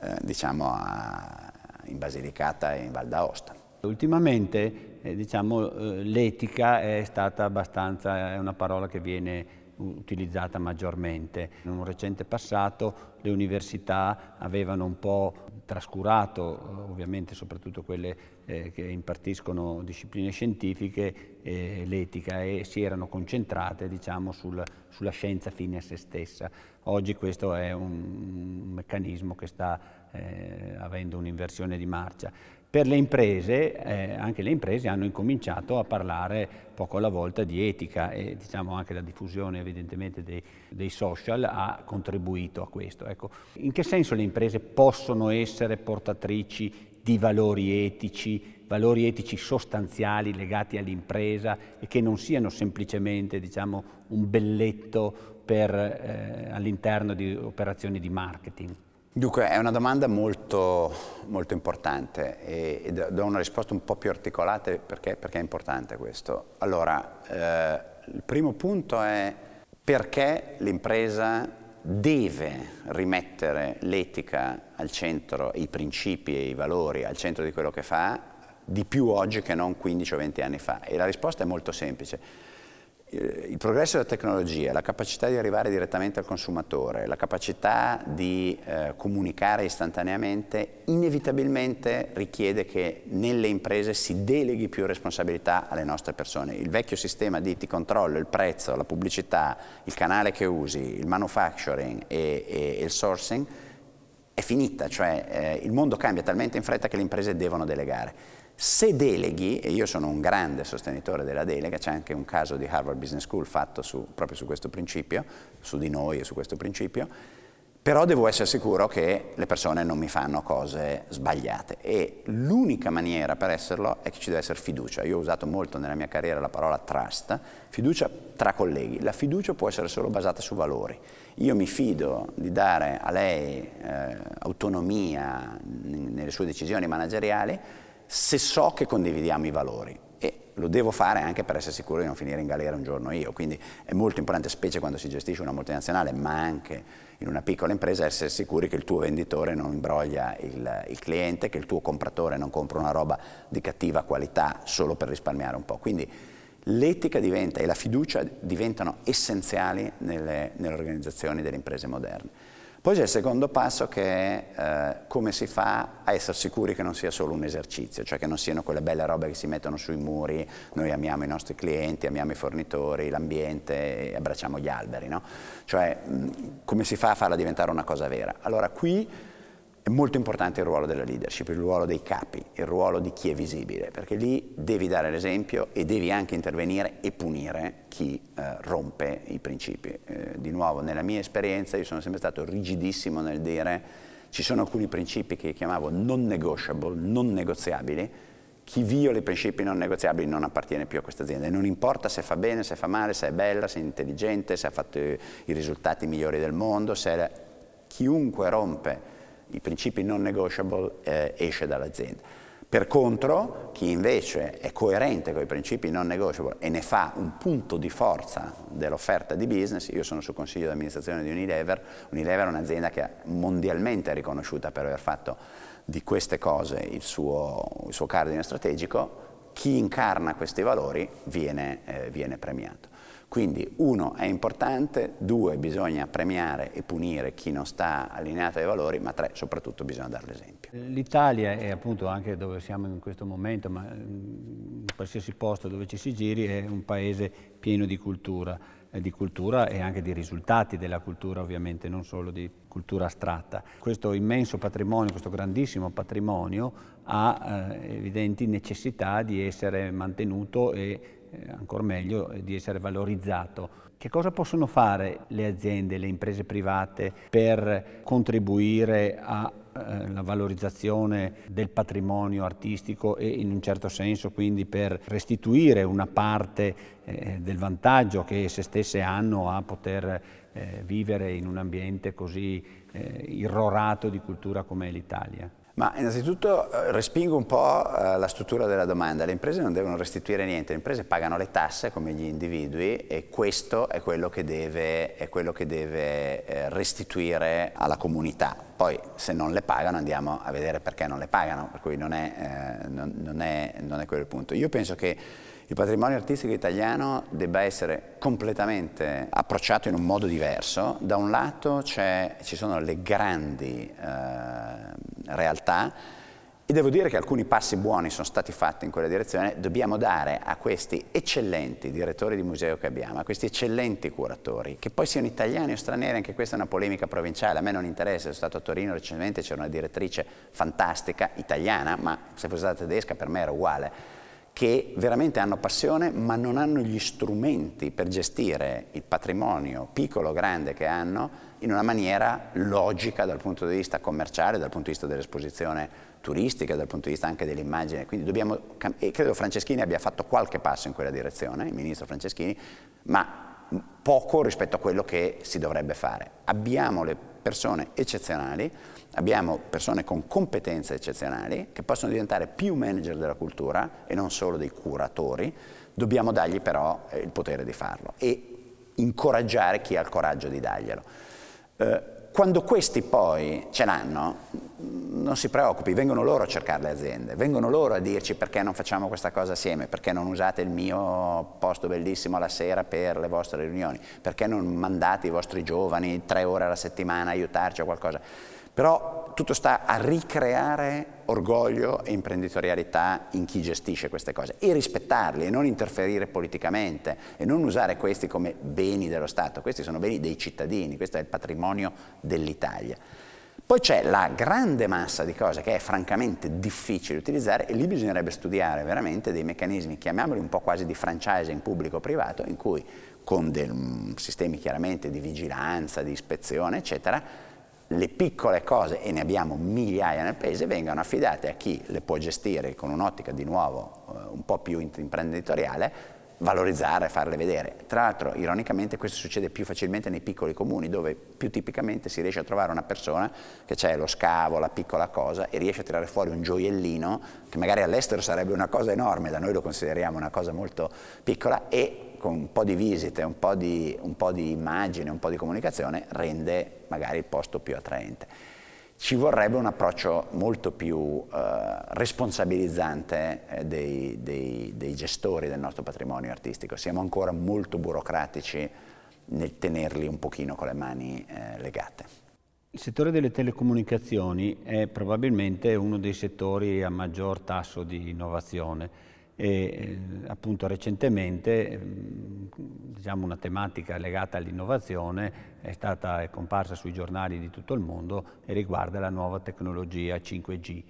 eh, diciamo a, in Basilicata e in Val d'Aosta. Ultimamente eh, diciamo, eh, l'etica è stata abbastanza, è una parola che viene utilizzata maggiormente. In un recente passato le università avevano un po' trascurato, ovviamente soprattutto quelle eh, che impartiscono discipline scientifiche, eh, l'etica e si erano concentrate diciamo, sul, sulla scienza fine a se stessa. Oggi questo è un, un meccanismo che sta eh, avendo un'inversione di marcia. Per le imprese, eh, anche le imprese hanno incominciato a parlare poco alla volta di etica e diciamo anche la diffusione evidentemente dei, dei social ha contribuito a questo. Ecco, in che senso le imprese possono essere portatrici di valori etici, valori etici sostanziali legati all'impresa e che non siano semplicemente diciamo, un belletto eh, all'interno di operazioni di marketing? Dunque, è una domanda molto, molto importante e, e, do una risposta un po' più articolata perché, perché è importante questo. Allora, eh, il primo punto è perché l'impresa deve rimettere l'etica al centro, i principi e i valori al centro di quello che fa, di più oggi che non 15 o 20 anni fa. E la risposta è molto semplice il progresso della tecnologia, la capacità di arrivare direttamente al consumatore, la capacità di eh, comunicare istantaneamente, inevitabilmente richiede che nelle imprese si deleghi più responsabilità alle nostre persone. Il vecchio sistema di ti controllo il prezzo, la pubblicità, il canale che usi, il manufacturing e, e, e il sourcing è finita, cioè eh, il mondo cambia talmente in fretta che le imprese devono delegare. Se deleghi, e io sono un grande sostenitore della delega, c'è anche un caso di Harvard Business School fatto su, proprio su questo principio, su di noi e su questo principio, però devo essere sicuro che le persone non mi fanno cose sbagliate e l'unica maniera per esserlo è che ci deve essere fiducia. Io ho usato molto nella mia carriera la parola trust, fiducia tra colleghi. La fiducia può essere solo basata su valori. Io mi fido di dare a lei eh, autonomia nelle sue decisioni manageriali se so che condividiamo i valori e lo devo fare anche per essere sicuro di non finire in galera un giorno io, quindi è molto importante, specie quando si gestisce una multinazionale, ma anche in una piccola impresa, essere sicuri che il tuo venditore non imbroglia il, il cliente, che il tuo compratore non compra una roba di cattiva qualità solo per risparmiare un po'. Quindi l'etica diventa e la fiducia diventano essenziali nelle, nelle organizzazioni delle imprese moderne. Poi c'è il secondo passo che è eh, come si fa a essere sicuri che non sia solo un esercizio, cioè che non siano quelle belle robe che si mettono sui muri, noi amiamo i nostri clienti, amiamo i fornitori, l'ambiente e abbracciamo gli alberi, no? Cioè mh, come si fa a farla diventare una cosa vera? Allora qui è molto importante il ruolo della leadership, il ruolo dei capi, il ruolo di chi è visibile, perché lì devi dare l'esempio e devi anche intervenire e punire chi eh, rompe i principi. Eh, di nuovo, nella mia esperienza io sono sempre stato rigidissimo nel dire ci sono alcuni principi che chiamavo non negotiable, non negoziabili, chi viola i principi non negoziabili non appartiene più a questa azienda e non importa se fa bene, se fa male, se è bella, se è intelligente, se ha fatto i risultati migliori del mondo, se è... chiunque rompe i principi non negotiable eh, esce dall'azienda. Per contro, chi invece è coerente con i principi non negotiable e ne fa un punto di forza dell'offerta di business, io sono sul consiglio di amministrazione di Unilever, Unilever è un'azienda che è mondialmente riconosciuta per aver fatto di queste cose il suo, il suo cardine strategico, chi incarna questi valori viene, eh, viene premiato. Quindi uno è importante, due bisogna premiare e punire chi non sta allineato ai valori, ma tre soprattutto bisogna dare l'esempio. L'Italia è appunto anche dove siamo in questo momento, ma in qualsiasi posto dove ci si giri è un paese pieno di cultura, di cultura e anche di risultati della cultura ovviamente, non solo di cultura astratta. Questo immenso patrimonio, questo grandissimo patrimonio ha eh, evidenti necessità di essere mantenuto e eh, ancora meglio, eh, di essere valorizzato. Che cosa possono fare le aziende, le imprese private per contribuire alla eh, valorizzazione del patrimonio artistico e in un certo senso quindi per restituire una parte eh, del vantaggio che esse stesse hanno a poter eh, vivere in un ambiente così eh, irrorato di cultura come l'Italia? Ma innanzitutto eh, respingo un po' eh, la struttura della domanda. Le imprese non devono restituire niente, le imprese pagano le tasse come gli individui e questo è quello che deve, quello che deve eh, restituire alla comunità. Poi se non le pagano andiamo a vedere perché non le pagano, per cui non è, non è, non è quello il punto. Io penso che il patrimonio artistico italiano debba essere completamente approcciato in un modo diverso. Da un lato ci sono le grandi eh, realtà. E devo dire che alcuni passi buoni sono stati fatti in quella direzione, dobbiamo dare a questi eccellenti direttori di museo che abbiamo, a questi eccellenti curatori, che poi siano italiani o stranieri, anche questa è una polemica provinciale, a me non interessa, sono stato a Torino recentemente, c'era una direttrice fantastica, italiana, ma se fosse stata tedesca per me era uguale, che veramente hanno passione ma non hanno gli strumenti per gestire il patrimonio piccolo o grande che hanno in una maniera logica dal punto di vista commerciale, dal punto di vista dell'esposizione turistica, dal punto di vista anche dell'immagine. Quindi dobbiamo, e credo Franceschini abbia fatto qualche passo in quella direzione, il ministro Franceschini, ma poco rispetto a quello che si dovrebbe fare. Abbiamo le persone eccezionali, abbiamo persone con competenze eccezionali che possono diventare più manager della cultura e non solo dei curatori, dobbiamo dargli però eh, il potere di farlo e incoraggiare chi ha il coraggio di darglielo. Eh, quando questi poi ce l'hanno, non si preoccupi, vengono loro a cercare le aziende, vengono loro a dirci perché non facciamo questa cosa assieme, perché non usate il mio posto bellissimo la sera per le vostre riunioni, perché non mandate i vostri giovani tre ore alla settimana a aiutarci a qualcosa. Però tutto sta a ricreare orgoglio e imprenditorialità in chi gestisce queste cose e rispettarli e non interferire politicamente e non usare questi come beni dello Stato, questi sono beni dei cittadini, questo è il patrimonio dell'Italia. Poi c'è la grande massa di cose che è francamente difficile utilizzare e lì bisognerebbe studiare veramente dei meccanismi, chiamiamoli un po' quasi di franchising pubblico-privato, in cui con dei mm, sistemi chiaramente di vigilanza, di ispezione, eccetera, le piccole cose, e ne abbiamo migliaia nel paese, vengano affidate a chi le può gestire con un'ottica di nuovo eh, un po' più imprenditoriale, valorizzare, farle vedere. Tra l'altro, ironicamente, questo succede più facilmente nei piccoli comuni, dove più tipicamente si riesce a trovare una persona che c'è lo scavo, la piccola cosa, e riesce a tirare fuori un gioiellino, che magari all'estero sarebbe una cosa enorme, da noi lo consideriamo una cosa molto piccola, e con un po' di visite, un po' di, un po' di immagine, un po' di comunicazione, rende magari il posto più attraente. Ci vorrebbe un approccio molto più eh, responsabilizzante eh, dei, dei, dei gestori del nostro patrimonio artistico. Siamo ancora molto burocratici nel tenerli un pochino con le mani eh, legate. Il settore delle telecomunicazioni è probabilmente uno dei settori a maggior tasso di innovazione e eh, appunto recentemente mm, diciamo, una tematica legata all'innovazione è stata è comparsa sui giornali di tutto il mondo e riguarda la nuova tecnologia 5G.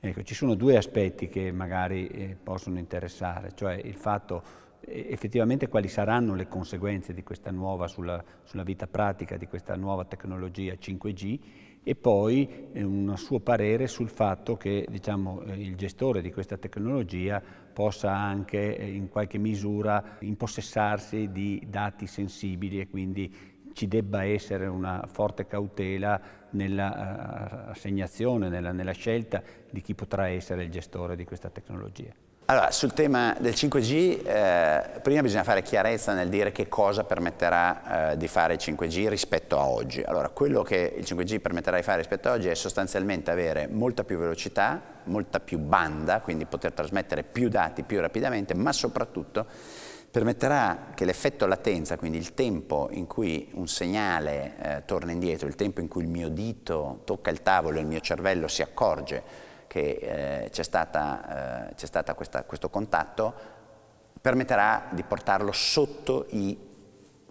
Ecco, ci sono due aspetti che magari eh, possono interessare, cioè il fatto effettivamente quali saranno le conseguenze di questa nuova sulla, sulla vita pratica di questa nuova tecnologia 5G e poi eh, un suo parere sul fatto che diciamo, eh, il gestore di questa tecnologia possa anche eh, in qualche misura impossessarsi di dati sensibili e quindi ci debba essere una forte cautela nella assegnazione, nella, nella scelta di chi potrà essere il gestore di questa tecnologia. Allora, sul tema del 5G, eh, prima bisogna fare chiarezza nel dire che cosa permetterà eh, di fare il 5G rispetto a oggi. Allora, quello che il 5G permetterà di fare rispetto a oggi è sostanzialmente avere molta più velocità, molta più banda, quindi poter trasmettere più dati più rapidamente, ma soprattutto permetterà che l'effetto latenza, quindi il tempo in cui un segnale eh, torna indietro, il tempo in cui il mio dito tocca il tavolo e il mio cervello si accorge che eh, c'è stata, eh, questo contatto, permetterà di portarlo sotto i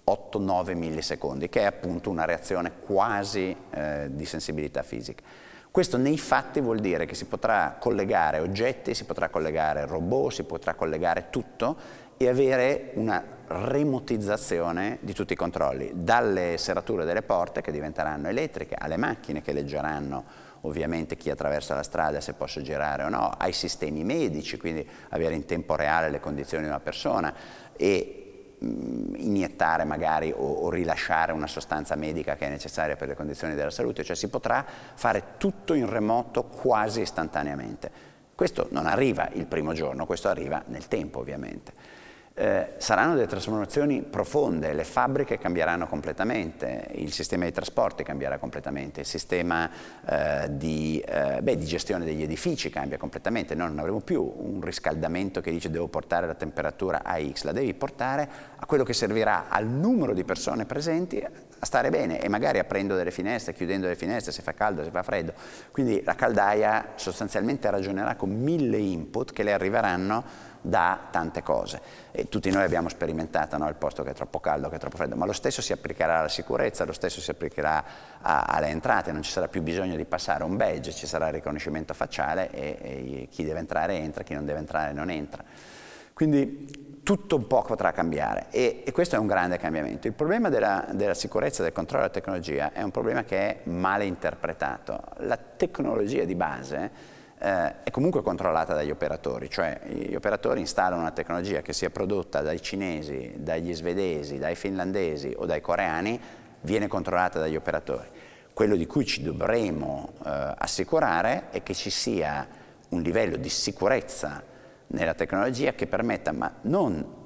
8-9 millisecondi, che è appunto una reazione quasi eh, di sensibilità fisica. Questo nei fatti vuol dire che si potrà collegare oggetti, si potrà collegare robot, si potrà collegare tutto e avere una remotizzazione di tutti i controlli, dalle serrature delle porte che diventeranno elettriche, alle macchine che leggeranno ovviamente chi attraversa la strada se posso girare o no, ai sistemi medici, quindi avere in tempo reale le condizioni di una persona e iniettare magari o, o, rilasciare una sostanza medica che è necessaria per le condizioni della salute, cioè si potrà fare tutto in remoto quasi istantaneamente. Questo non arriva il primo giorno, questo arriva nel tempo ovviamente. Eh, saranno delle trasformazioni profonde, le fabbriche cambieranno completamente, il sistema di trasporti cambierà completamente, il sistema eh, di, eh, beh, di, gestione degli edifici cambia completamente, noi non avremo più un riscaldamento che dice devo portare la temperatura a X, la devi portare a quello che servirà al numero di persone presenti a stare bene e magari aprendo delle finestre, chiudendo le finestre, se fa caldo, se fa freddo. Quindi la caldaia sostanzialmente ragionerà con mille input che le arriveranno da tante cose. E tutti noi abbiamo sperimentato no? il posto che è troppo caldo, che è troppo freddo, ma lo stesso si applicherà alla sicurezza, lo stesso si applicherà a, alle entrate, non ci sarà più bisogno di passare un badge, ci sarà il riconoscimento facciale e, e chi deve entrare entra, chi non deve entrare non entra. Quindi tutto un po' potrà cambiare e, e, questo è un grande cambiamento. Il problema della, della sicurezza del controllo della tecnologia è un problema che è male interpretato. La tecnologia di base eh, è comunque controllata dagli operatori, cioè gli operatori installano una tecnologia che sia prodotta dai cinesi, dagli svedesi, dai finlandesi o dai coreani, viene controllata dagli operatori. Quello di cui ci dovremo eh, assicurare è che ci sia un livello di sicurezza nella tecnologia che permetta, ma non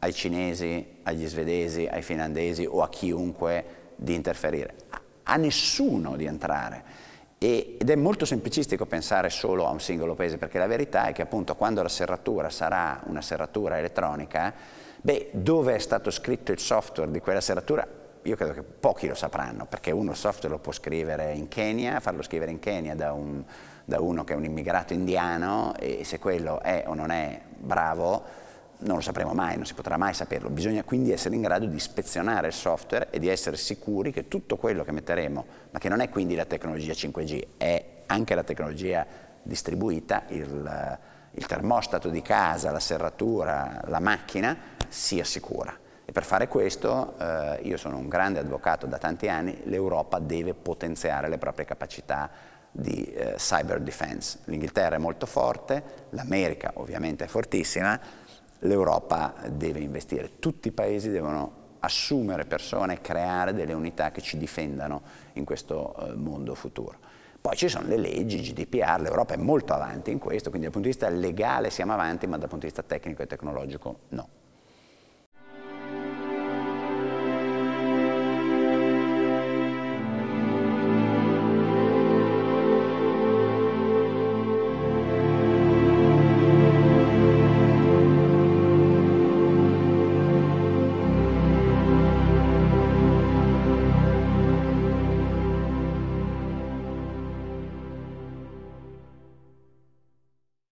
ai cinesi, agli svedesi, ai finlandesi o a chiunque di interferire, a nessuno di entrare ed è molto semplicistico pensare solo a un singolo paese, perché la verità è che appunto quando la serratura sarà una serratura elettronica, beh, dove è stato scritto il software di quella serratura, io credo che pochi lo sapranno, perché uno il software lo può scrivere in Kenya, farlo scrivere in Kenya da, un, da uno che è un immigrato indiano, e se quello è o non è bravo, non lo sapremo mai, non si potrà mai saperlo, bisogna quindi essere in grado di ispezionare il software e di essere sicuri che tutto quello che metteremo, ma che non è quindi la tecnologia 5G, è anche la tecnologia distribuita, il, il termostato di casa, la serratura, la macchina, sia sicura. E per fare questo, eh, io sono un grande avvocato da tanti anni, l'Europa deve potenziare le proprie capacità di eh, cyber defense. L'Inghilterra è molto forte, l'America ovviamente è fortissima, l'Europa deve investire, tutti i paesi devono assumere persone creare delle unità che ci difendano in questo eh, mondo futuro. Poi ci sono le leggi, GDPR, l'Europa è molto avanti in questo, quindi dal punto di vista legale siamo avanti, ma dal punto di vista tecnico e tecnologico no.